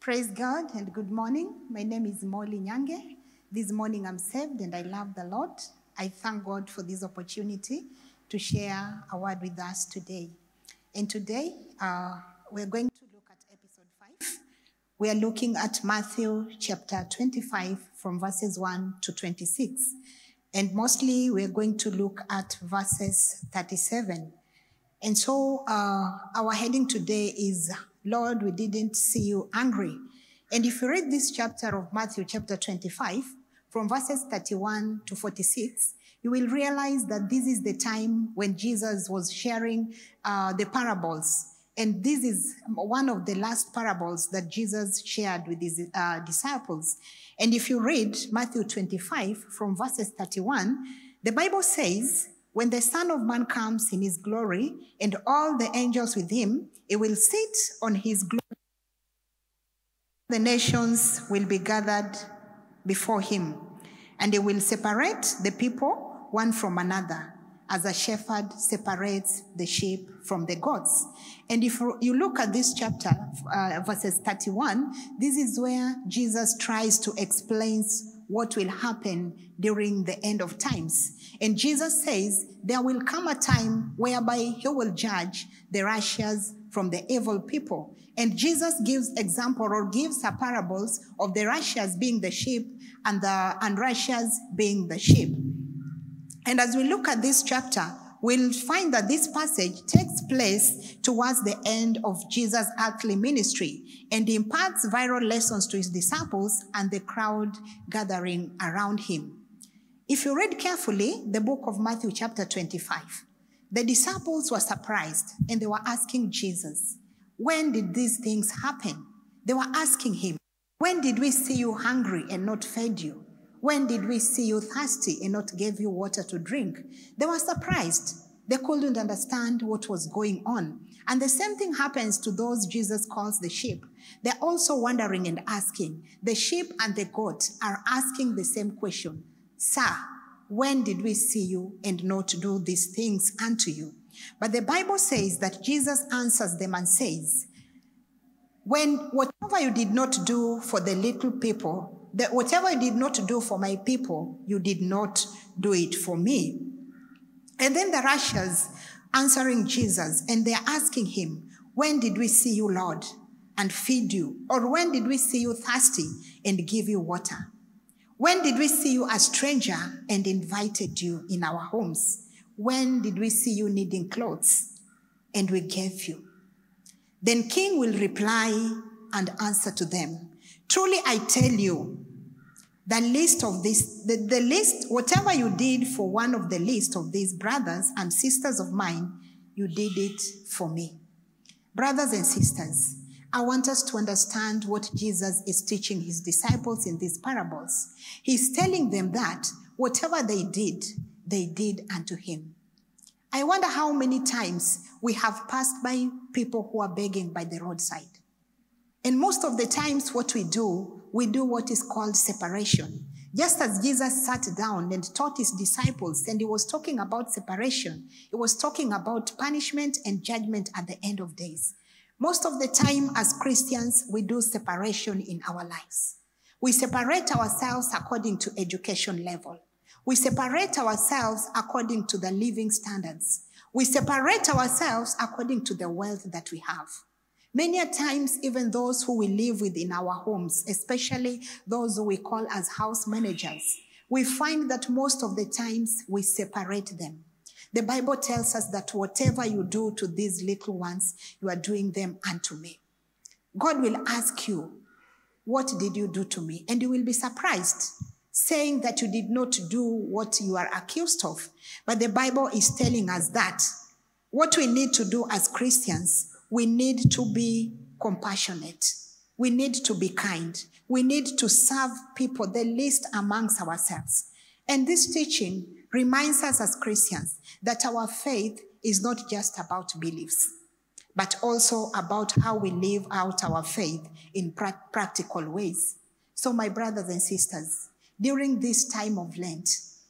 Praise God and good morning. My name is Molly Nyange. This morning I'm saved and I love the Lord. I thank God for this opportunity to share a word with us today. And today uh, we're going to look at episode 5. We are looking at Matthew chapter 25 from verses 1 to 26. And mostly we're going to look at verses 37. And so uh, our heading today is Lord, we didn't see you angry. And if you read this chapter of Matthew, chapter 25, from verses 31 to 46, you will realize that this is the time when Jesus was sharing uh, the parables. And this is one of the last parables that Jesus shared with his uh, disciples. And if you read Matthew 25 from verses 31, the Bible says, when the Son of Man comes in his glory and all the angels with him, he will sit on his glory. The nations will be gathered before him, and he will separate the people one from another, as a shepherd separates the sheep from the goats. And if you look at this chapter, uh, verses 31, this is where Jesus tries to explain what will happen during the end of times. And Jesus says there will come a time whereby he will judge the righteous from the evil people. And Jesus gives example or gives a parables of the righteous being the sheep and the unrighteous being the sheep. And as we look at this chapter, we'll find that this passage takes place towards the end of Jesus' earthly ministry and imparts viral lessons to his disciples and the crowd gathering around him. If you read carefully the book of Matthew, chapter 25, the disciples were surprised and they were asking Jesus, When did these things happen? They were asking him, When did we see you hungry and not fed you? When did we see you thirsty and not give you water to drink? They were surprised. They couldn't understand what was going on. And the same thing happens to those Jesus calls the sheep. They're also wondering and asking. The sheep and the goat are asking the same question. Sir, when did we see you and not do these things unto you? But the Bible says that Jesus answers them and says, when whatever you did not do for the little people, that whatever you did not do for my people, you did not do it for me. And then the Russians answering Jesus and they're asking him, when did we see you, Lord, and feed you? Or when did we see you thirsty and give you water? When did we see you a stranger and invited you in our homes? When did we see you needing clothes and we gave you? Then King will reply and answer to them. Truly I tell you, the list of this, the, the list, whatever you did for one of the list of these brothers and sisters of mine, you did it for me. Brothers and sisters, I want us to understand what Jesus is teaching his disciples in these parables. He's telling them that whatever they did, they did unto him. I wonder how many times we have passed by people who are begging by the roadside. And most of the times, what we do, we do what is called separation. Just as Jesus sat down and taught his disciples, and he was talking about separation, he was talking about punishment and judgment at the end of days. Most of the time, as Christians, we do separation in our lives. We separate ourselves according to education level. We separate ourselves according to the living standards. We separate ourselves according to the wealth that we have. Many a times, even those who we live with in our homes, especially those who we call as house managers, we find that most of the times we separate them. The Bible tells us that whatever you do to these little ones, you are doing them unto me. God will ask you, What did you do to me? And you will be surprised, saying that you did not do what you are accused of. But the Bible is telling us that what we need to do as Christians, we need to be compassionate. We need to be kind. We need to serve people, the least amongst ourselves. And this teaching reminds us as Christians that our faith is not just about beliefs, but also about how we live out our faith in pra- practical ways. So, my brothers and sisters, during this time of Lent,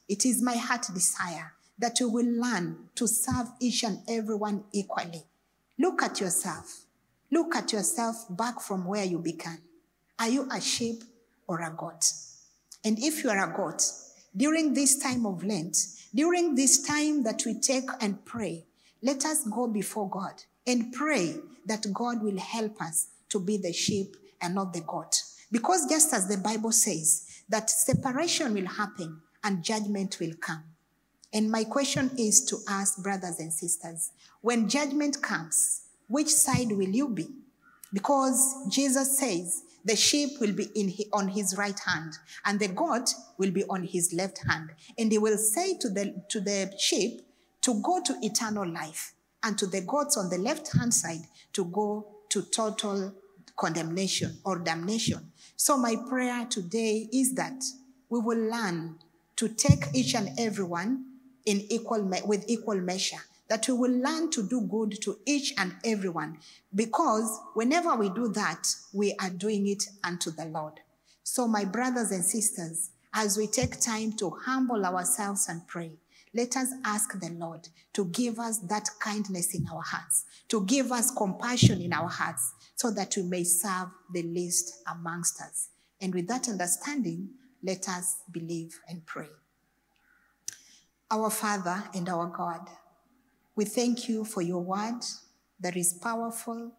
it is my heart desire that you will learn to serve each and everyone equally. Look at yourself. Look at yourself back from where you began. Are you a sheep or a goat? And if you are a goat, during this time of Lent, during this time that we take and pray, let us go before God and pray that God will help us to be the sheep and not the goat. Because just as the Bible says, that separation will happen and judgment will come. And my question is to us, brothers and sisters, when judgment comes, which side will you be? Because Jesus says the sheep will be in, on his right hand and the goat will be on his left hand. And he will say to the, to the sheep to go to eternal life and to the goats on the left hand side to go to total condemnation or damnation. So my prayer today is that we will learn to take each and every one in equal with equal measure that we will learn to do good to each and everyone. Because whenever we do that we are doing it unto the lord. So my brothers and sisters as we take time to humble ourselves and pray let us ask the lord to give us that kindness in our hearts to give us compassion in our hearts so that we may serve the least amongst us. And with that understanding let us believe and pray our father and our god we thank you for your word that is powerful,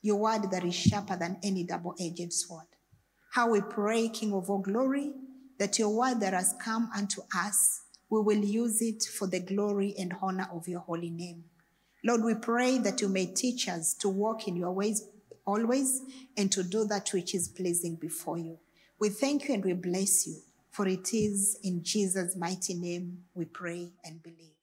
your word that is sharper than any double edged sword. How we pray, King of all glory, that your word that has come unto us, we will use it for the glory and honor of your holy name. Lord, we pray that you may teach us to walk in your ways always and to do that which is pleasing before you. We thank you and we bless you, for it is in Jesus' mighty name we pray and believe.